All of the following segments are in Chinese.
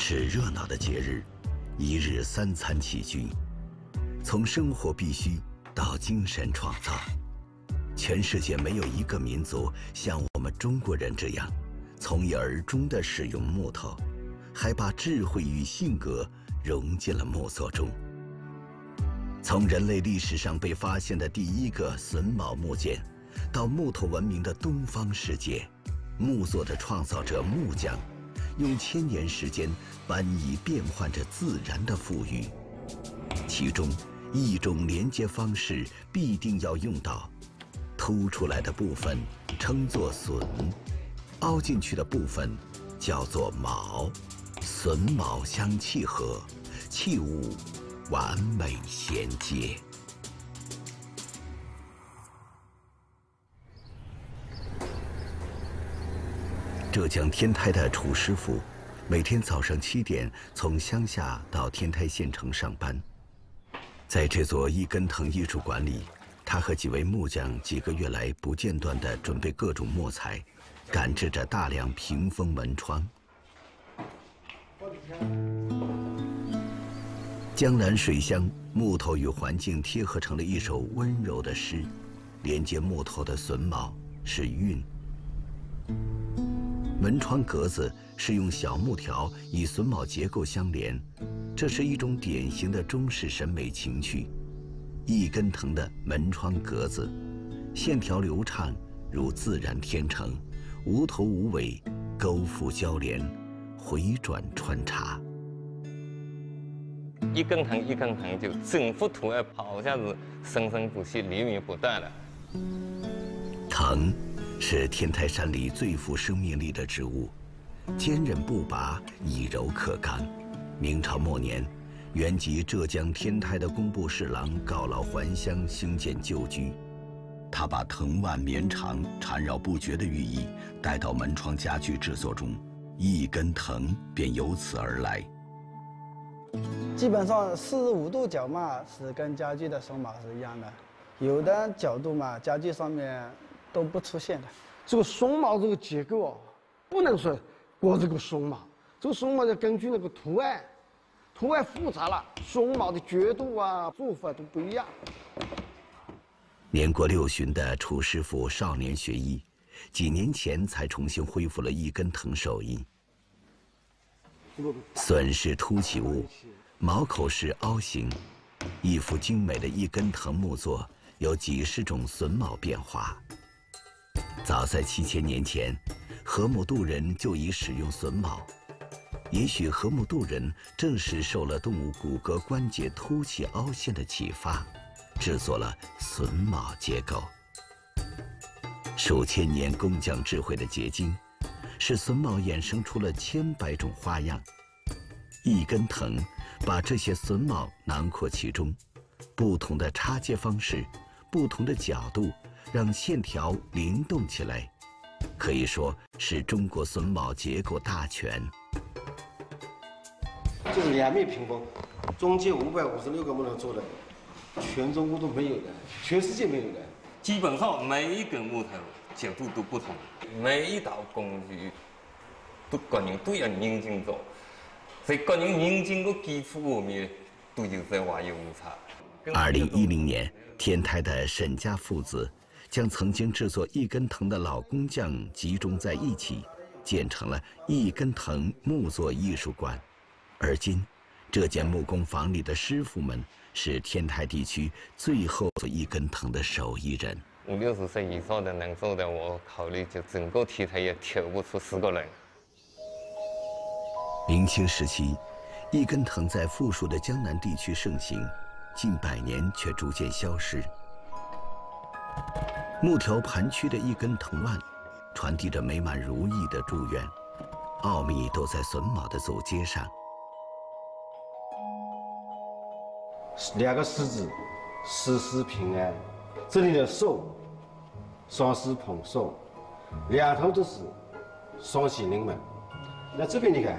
是热闹的节日，一日三餐起居，从生活必须到精神创造，全世界没有一个民族像我们中国人这样，从一而终地使用木头，还把智慧与性格融进了木作中。从人类历史上被发现的第一个榫卯木剑，到木头文明的东方世界，木作的创造者木匠。用千年时间搬移变换着自然的富裕，其中一种连接方式必定要用到：凸出来的部分称作榫，凹进去的部分叫做卯，榫卯相契合，器物完美衔接。浙江天台的楚师傅，每天早上七点从乡下到天台县城上班。在这座一根藤艺术馆里，他和几位木匠几个月来不间断地准备各种木材，赶制着大量屏风门窗。江南水乡，木头与环境贴合成了一首温柔的诗。连接木头的榫卯是韵。门窗格子是用小木条以榫卯结构相连，这是一种典型的中式审美情趣。一根藤的门窗格子，线条流畅如自然天成，无头无尾，勾复交连，回转穿插。一根藤一根藤，就整幅图案好像是生生不息、连绵不断的。藤。是天台山里最富生命力的植物，坚韧不拔，以柔克刚。明朝末年，原籍浙江天台的工部侍郎告老还乡，兴建旧居。他把藤蔓绵长、缠绕不绝的寓意带到门窗家具制作中，一根藤便由此而来。基本上四十五度角嘛，是跟家具的榫卯是一样的。有的角度嘛，家具上面。都不出现的，这个松毛这个结构啊，不能说过这个松毛，这个松毛要根据那个图案，图案复杂了，松毛的角度啊、做法都不一样。年过六旬的楚师傅少年学艺，几年前才重新恢复了一根藤手艺。笋是凸起物，毛口是凹形，一幅精美的一根藤木作有几十种榫卯变化。早在七千年前，河姆渡人就已使用榫卯。也许河姆渡人正是受了动物骨骼关节凸起凹陷的启发，制作了榫卯结构。数千年工匠智慧的结晶，使榫卯衍生出了千百种花样。一根藤，把这些榫卯囊括其中，不同的插接方式，不同的角度。让线条灵动起来，可以说是中国榫卯结构大全。就是两面屏风，中间五百五十六个木头做的，全中国都没有的，全世界没有的。基本上每一根木头角度都不同，每一道工序都个人都要认真做，在个人认真的基础下面，都有在化有误差。二零一零年，天台的沈家父子。将曾经制作一根藤的老工匠集中在一起，建成了一根藤木作艺术馆。而今，这间木工房里的师傅们是天台地区最后做一根藤的手艺人。五六十岁以上的能做的，我考虑就整个天台也挑不出十个人。明清时期，一根藤在富庶的江南地区盛行，近百年却逐渐消失。木条盘曲的一根藤蔓，传递着美满如意的祝愿，奥秘都在榫卯的走街上。两个狮子，事事平安。这里的寿，双狮捧寿，两头都是双喜临门。那这边你看，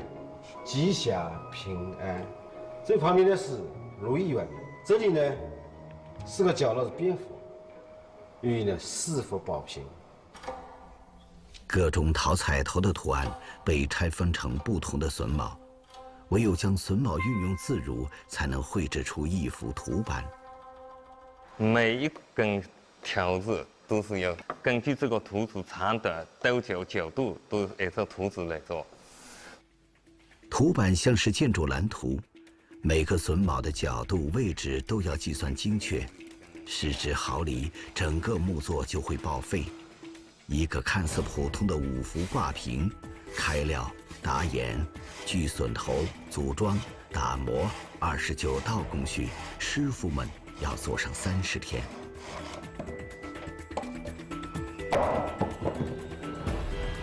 吉祥平安。这旁边呢是如意丸，这里呢四个角落是蝙蝠。寓意呢，四福保平。各种讨彩头的图案被拆分成不同的榫卯，唯有将榫卯运用自如，才能绘制出一幅图板。每一根条子都是要根据这个图纸长短、刀角角度，都按照图纸来做。图板像是建筑蓝图，每个榫卯的角度、位置都要计算精确，失之毫厘，整个木作就会报废。一个看似普通的五福挂屏，开料、打眼、锯榫头、组装、打磨，二十九道工序，师傅们要做上三十天。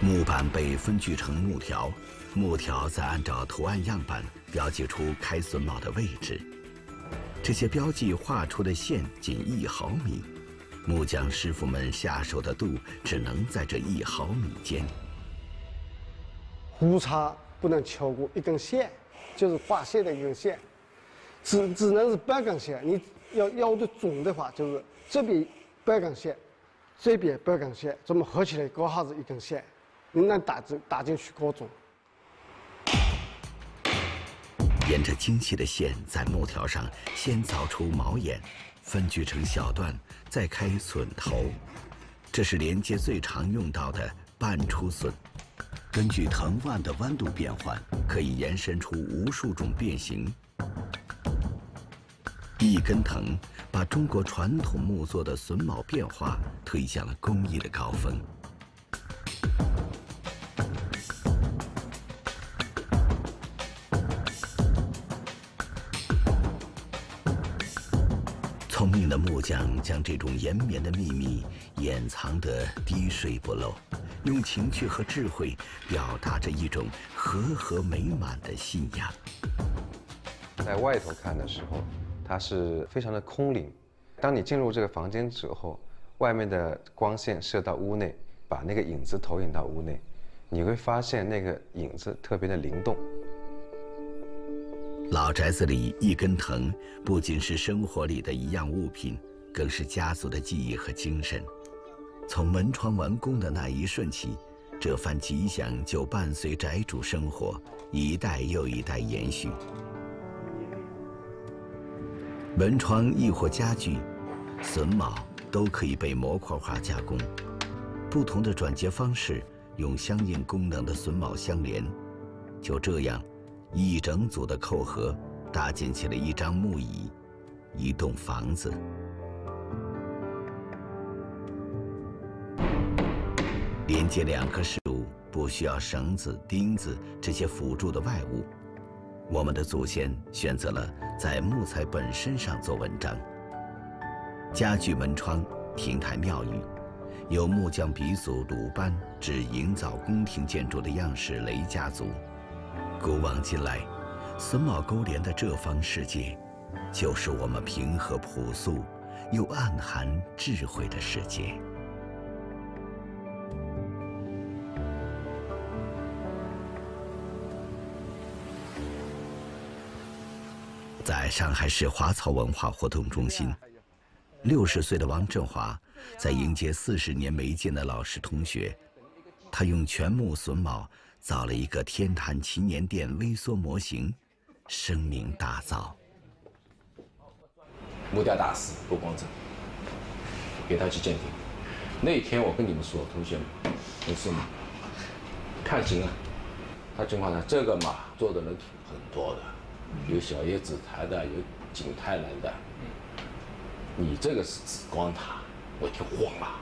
木板被分锯成木条。木条再按照图案样板标记出开榫卯的位置，这些标记画出的线仅一毫米，木匠师傅们下手的度只能在这一毫米间。误差不能超过一根线，就是画线的一根线，只只能是半根线。你要要的准的话，就是这边半根线，这边半根线，这么合起来刚好是一根线，你能打进打进去高准。沿着精细的线，在木条上先凿出毛眼，分锯成小段，再开榫头。这是连接最常用到的半出榫。根据藤蔓的弯度变换，可以延伸出无数种变形。一根藤把中国传统木作的榫卯变化推向了工艺的高峰。明的木匠将这种延绵的秘密掩藏得滴水不漏，用情趣和智慧表达着一种和和美满的信仰。在外头看的时候，它是非常的空灵。当你进入这个房间之后，外面的光线射到屋内，把那个影子投影到屋内，你会发现那个影子特别的灵动。老宅子里一根藤，不仅是生活里的一样物品，更是家族的记忆和精神。从门窗完工的那一瞬起，这番吉祥就伴随宅主生活，一代又一代延续。门窗亦或家具，榫卯都可以被模块化加工，不同的转接方式用相应功能的榫卯相连，就这样。一整组的扣合，搭建起了一张木椅，一栋房子。连接两棵事物不需要绳子、钉子这些辅助的外物，我们的祖先选择了在木材本身上做文章。家具、门窗、亭台、庙宇，由木匠鼻祖鲁班至营造宫廷建筑的样式雷家族。古往今来，榫卯勾连的这方世界，就是我们平和朴素又暗含智慧的世界。在上海市华草文化活动中心，六十岁的王振华在迎接四十年没见的老师同学，他用全木榫卯。造了一个天坛祈年殿微缩模型，声名大噪。木雕大师郭光正，给他去鉴定。那天我跟你们说，同学们，没事吗？看行啊。他情况呢，这个马做的人挺很多的，有小叶紫檀的，有景泰蓝的。你这个是紫光塔，我一听慌了。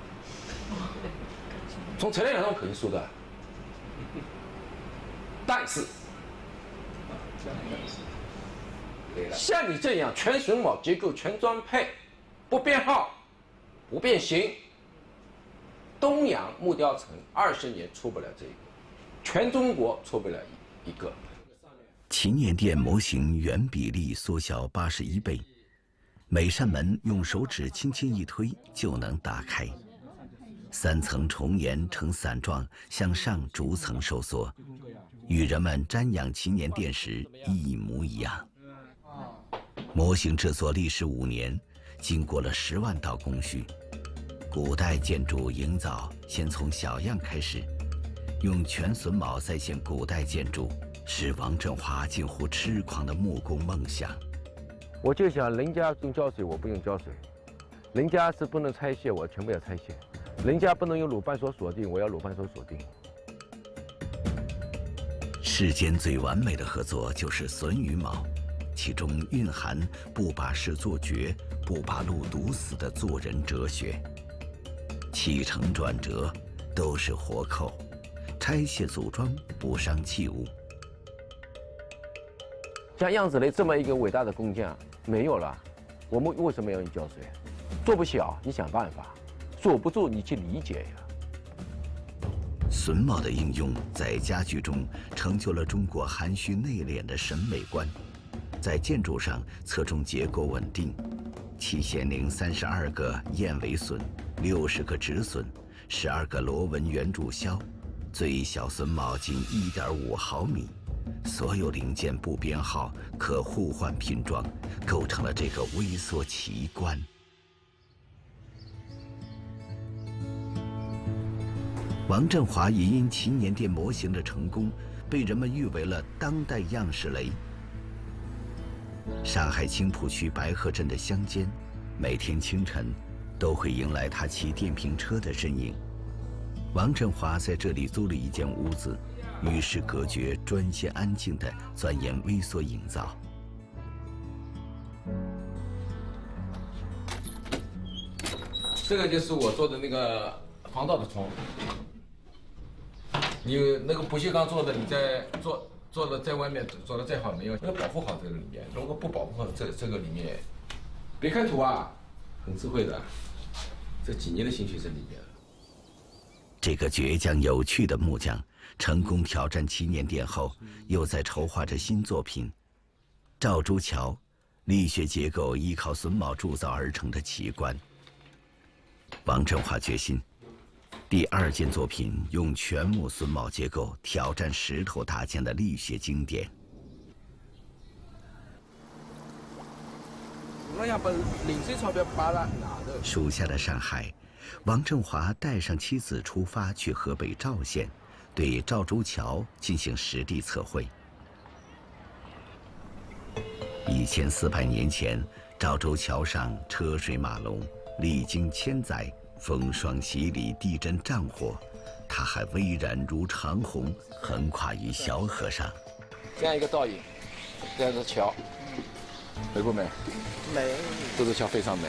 从材料上肯定说的。但是，像你这样全榫卯结构、全装配、不变号、不变形，东阳木雕城二十年出不了这个，全中国出不了一一个。祈年殿模型原比例缩小八十一倍，每扇门用手指轻轻一推就能打开。三层重檐呈伞状向上逐层收缩，与人们瞻仰祈年殿时一模一样。模型制作历时五年，经过了十万道工序。古代建筑营造先从小样开始，用全榫卯再现古代建筑，是王振华近乎痴狂的木工梦想。我就想，人家用胶水，我不用胶水；人家是不能拆卸，我全部要拆卸；人家不能用鲁班锁锁定，我要鲁班锁锁定。世间最完美的合作就是榫与卯，其中蕴含不把事做绝、不把路堵死的做人哲学。起承转折都是活扣，拆卸组装不伤器物。像样子雷这么一个伟大的工匠没有了，我们为什么要用胶水？做不小，你想办法；做不住，你去理解呀。榫卯的应用在家具中，成就了中国含蓄内敛的审美观；在建筑上，侧重结构稳定。其限令三十二个燕尾榫，六十个直榫，十二个螺纹圆柱销，最小榫卯仅一点五毫米。所有零件不编号，可互换拼装，构成了这个微缩奇观。王振华也因祈年殿模型的成功，被人们誉为了当代样式雷。上海青浦区白鹤镇的乡间，每天清晨，都会迎来他骑电瓶车的身影。王振华在这里租了一间屋子，与世隔绝，专心安静的钻研微缩营造。这个就是我做的那个防盗的窗。你那个不锈钢做的，你在做做的在外面做的再好，没有要保护好这个里面。如果不保护好这这个里面，别开土啊，很智慧的，这几年的心血在里面。这个倔强有趣的木匠，成功挑战七年殿后，又在筹划着新作品——赵朱桥，力学结构依靠榫卯铸造而成的奇观。王振华决心。第二件作品用全木榫卯结构挑战石头搭建的力学经典。我要把零碎钞票扒了拿的。暑夏的上海，王振华带上妻子出发去河北赵县，对赵州桥进行实地测绘。一千四百年前，赵州桥上车水马龙，历经千载。风霜洗礼，地震战火，它还巍然如长虹，横跨于小河上。这样一个倒影，这样的桥，美不美？美。这座桥非常美。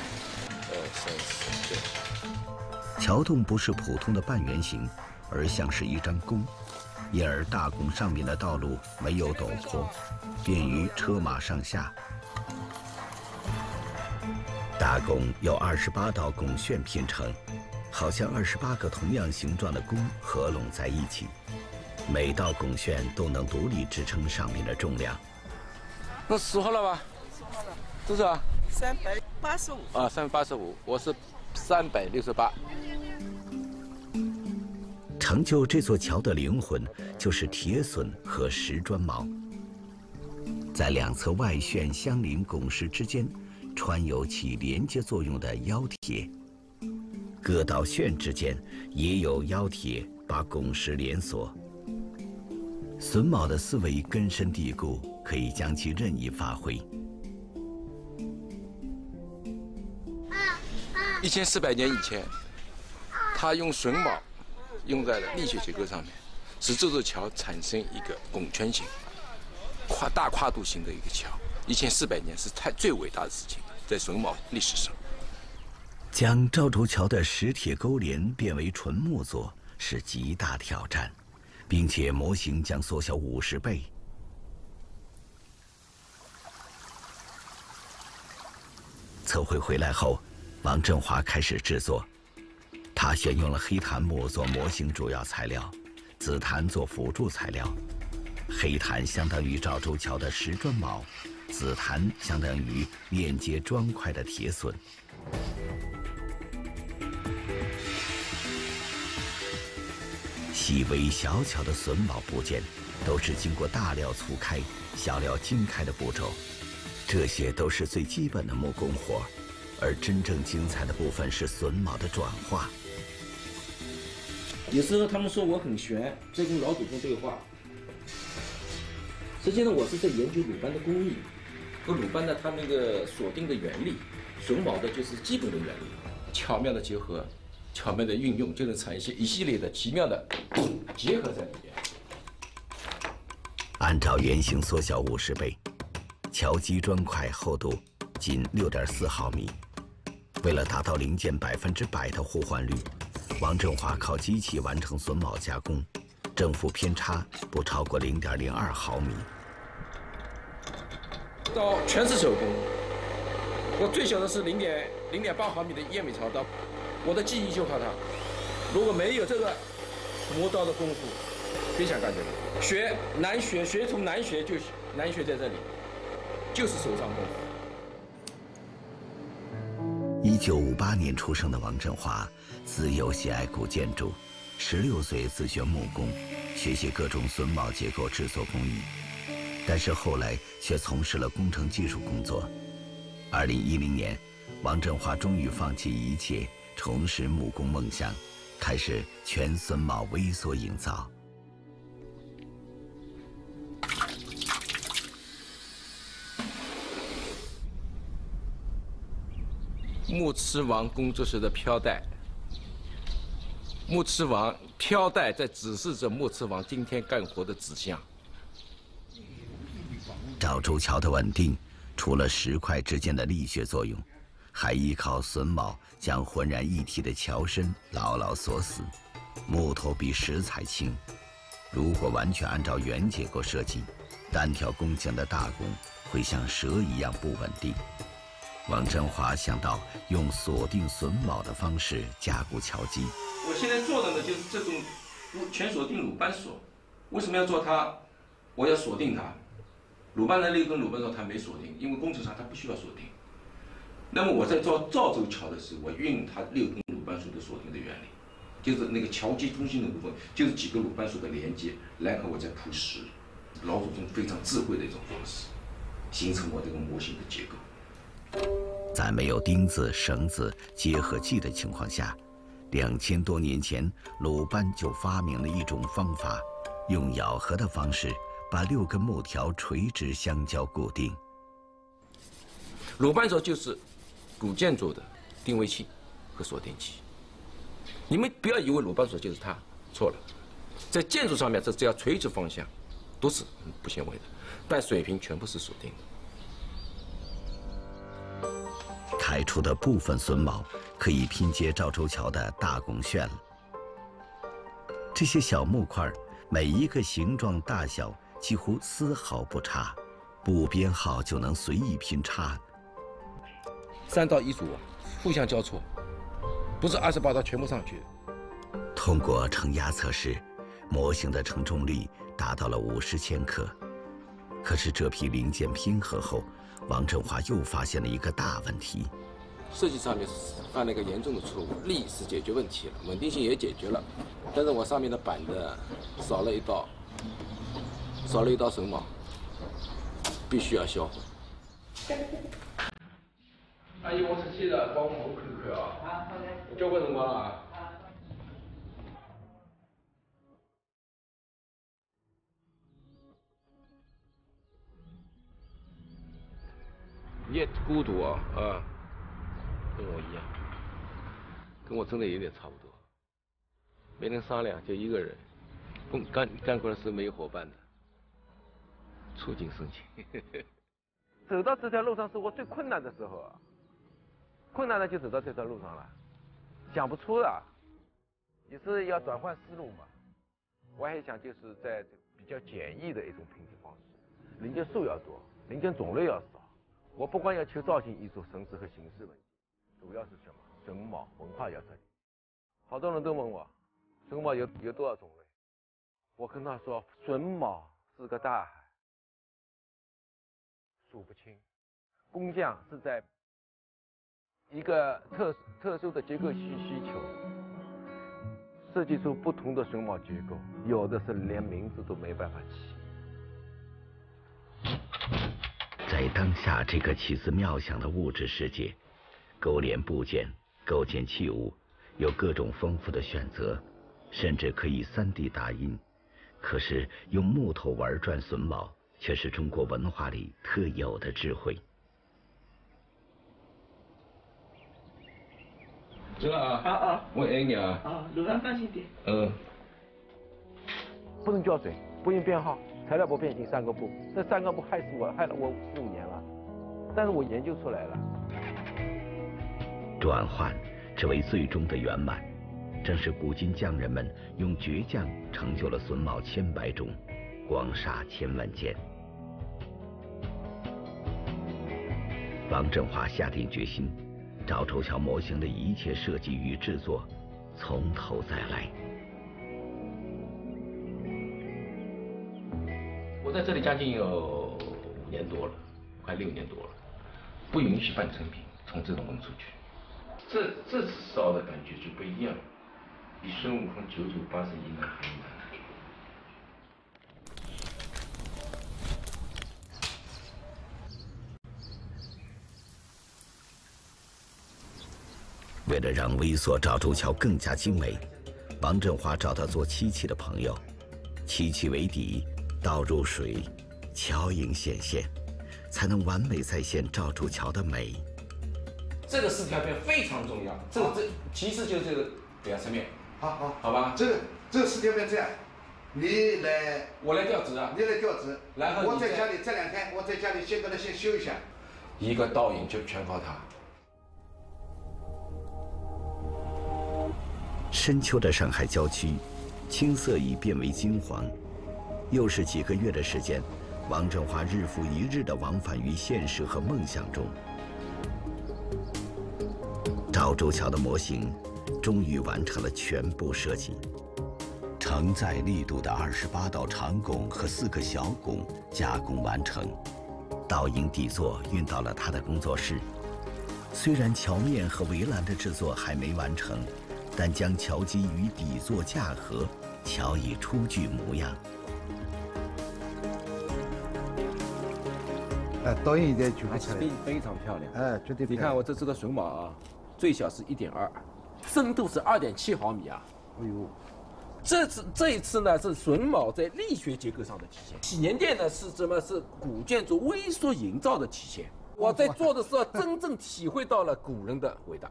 呃，三四对。桥洞不是普通的半圆形，而像是一张弓，因而大拱上面的道路没有陡坡，便于车马上下。大拱有二十八道拱券拼成，好像二十八个同样形状的弓合拢在一起。每道拱券都能独立支撑上面的重量。那数好了吧？多少？三百八十五。啊，三百八十五，我是三百六十八。成就这座桥的灵魂，就是铁榫和石砖锚，在两侧外旋相邻拱石之间。穿有起连接作用的腰铁，各道旋之间也有腰铁把拱石连锁。榫卯的思维根深蒂固，可以将其任意发挥。一千四百年以前，他用榫卯用在了力学结构上面，使这座桥产生一个拱圈形、跨大跨度型的一个桥。一千四百年是太最伟大的事情。在榫卯历史上，将赵州桥的石铁勾连变为纯木做是极大挑战，并且模型将缩小五十倍。测绘回来后，王振华开始制作。他选用了黑檀木做模型主要材料，紫檀做辅助材料。黑檀相当于赵州桥的石砖卯。紫檀相当于链接砖块的铁榫，细微小巧的榫卯部件，都是经过大料粗开、小料精开的步骤。这些都是最基本的木工活，而真正精彩的部分是榫卯的转化。有时候他们说我很玄，在跟老祖宗对话。实际上我是在研究鲁班的工艺和鲁班的他那个锁定的原理，榫卯的就是基本的原理，巧妙的结合，巧妙的运用，就能产生一系列的奇妙的结合在里面。按照原型缩小五十倍，桥基砖块厚度仅六点四毫米。为了达到零件百分之百的互换率，王振华靠机器完成榫卯加工，正负偏差不超过零点零二毫米。刀全是手工，我最小的是零点零点八毫米的燕尾槽刀，我的技艺就靠它。如果没有这个磨刀的功夫，别想干这个。学难学，学从难学就难学在这里，就是手上功夫。一九五八年出生的王振华，自幼喜爱古建筑，十六岁自学木工，学习各种榫卯结构制作工艺。但是后来却从事了工程技术工作。二零一零年，王振华终于放弃一切，重拾木工梦想，开始全榫卯微缩营造。木痴王工作室的飘带，木痴王飘带在指示着木痴王今天干活的指向。赵州桥的稳定，除了石块之间的力学作用，还依靠榫卯将浑然一体的桥身牢牢锁死。木头比石材轻，如果完全按照原结构设计，单挑工匠的大拱会像蛇一样不稳定。王振华想到用锁定榫卯的方式加固桥基。我现在做的呢，就是这种全锁定鲁班锁。为什么要做它？我要锁定它。鲁班的六根鲁班锁它没锁定，因为工程上它不需要锁定。那么我在造赵州桥的时候，我运用它六根鲁班锁的锁定的原理，就是那个桥基中心的部分，就是几个鲁班锁的连接，然后我再铺石。老祖宗非常智慧的一种方式，形成我这个模型的结构。在没有钉子、绳子、结合剂的情况下，两千多年前，鲁班就发明了一种方法，用咬合的方式把六根木条垂直相交固定。鲁班锁就是古建筑的定位器和锁定器。你们不要以为鲁班锁就是它，错了。在建筑上面，这只要垂直方向都是不显微的，但水平全部是锁定的。开出的部分榫卯可以拼接赵州桥的大拱券。这些小木块，每一个形状大小几乎丝毫不差，不编号就能随意拼插。三到一组，互相交错，不是二十八刀全部上去。通过承压测试，模型的承重力达到了五十千克。可是这批零件拼合后，王振华又发现了一个大问题：设计上面犯了一个严重的错误。力是解决问题了，稳定性也解决了，但是我上面的板子少了一道，少了一道榫卯，必须要销毁。阿姨，我出去了，帮我门看看啊。啊，好的。交关辰光了啊。你也孤独啊啊，跟我一样，跟我真的有点差不多，没人商量，就一个人，干干干活是没有伙伴的，触景生情。走到这条路上是我最困难的时候啊，困难的就走到这条路上了，想不出啊，也是要转换思路嘛。我还想就是在比较简易的一种拼接方式，零件数要多，零件种类要少。我不光要求造型艺术、神似和形式问题，主要是什么？榫卯文化要彻底。好多人都问我，榫卯有有多少种类？我跟他说，榫卯是个大海，数不清。工匠是在一个特特殊的结构需需求，设计出不同的榫卯结构，有的是连名字都没办法起。在当下这个奇思妙想的物质世界，勾连部件、构建器物，有各种丰富的选择，甚至可以 3D 打印。可是用木头玩转榫卯，却是中国文化里特有的智慧。走了啊！啊啊！我爱你啊！啊，路上当心点。嗯。不能浇水，不应编号，材料不变形三个不，这三个不害死我，害了我五年了，但是我研究出来了。转换，只为最终的圆满，正是古今匠人们用倔强成就了榫卯千百种，光煞千万件。王振华下定决心。赵州桥模型的一切设计与制作，从头再来。在这里将近有五年多了，快六年多了，不允许半成品从这种门出去。这这次烧的感觉就不一样，比孙悟空九九八十一难还难。为了让微缩赵州桥更加精美，王振华找到做漆器的朋友，漆器为底，倒入水，桥影显现，才能完美再现赵州桥的美。这个四条边非常重要，这个这其实就是这个两层面。好好，好吧。这个这个四条边这样，你来，我来调纸啊，你来调纸，然后我在家里这两天，我在家里先给他先修一下，一个倒影就全靠他。深秋的上海郊区，青色已变为金黄。又是几个月的时间，王振华日复一日地往返于现实和梦想中。赵州桥的模型终于完成了全部设计，承载力度的二十八道长拱和四个小拱加工完成，倒影底座运到了他的工作室。虽然桥面和围栏的制作还没完成。但将桥基与底座架合，桥已初具模样。哎，倒影在全部出来，非非常漂亮。哎，绝对。你看我这只的榫卯啊，最小是一点二，深度是二点七毫米啊。哎呦，这次这一次呢是榫卯在力学结构上的体现，祈年殿呢是什么？是古建筑微缩营造的体现。我在做的时候，真正体会到了古人的伟大。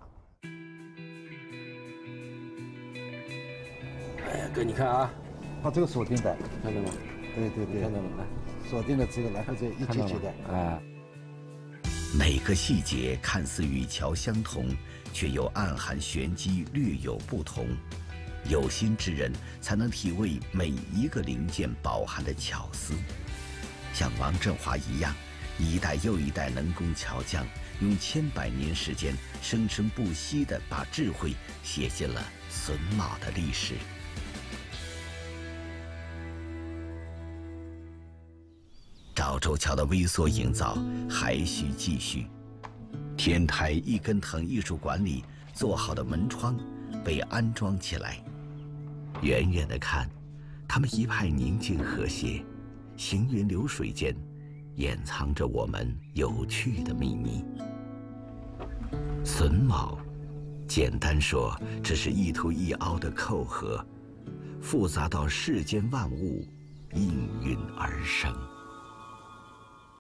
哎呀，哥，你看啊，它这个锁定的，看到吗？对对对，看到了，来，锁定了之后，然后再一起起的，啊。每个细节看似与桥相同，却又暗含玄机，略有不同。有心之人才能体味每一个零件饱含的巧思。像王振华一样，一代又一代能工巧匠，用千百年时间，生生不息地把智慧写进了榫卯的历史。赵州桥的微缩营造还需继续。天台一根藤艺术馆里做好的门窗被安装起来，远远的看，他们一派宁静和谐，行云流水间，掩藏着我们有趣的秘密。榫卯，简单说，只是一凸一凹的扣合，复杂到世间万物应运而生。